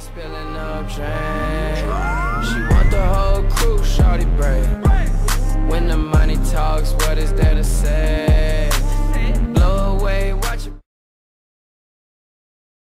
spilling up drain.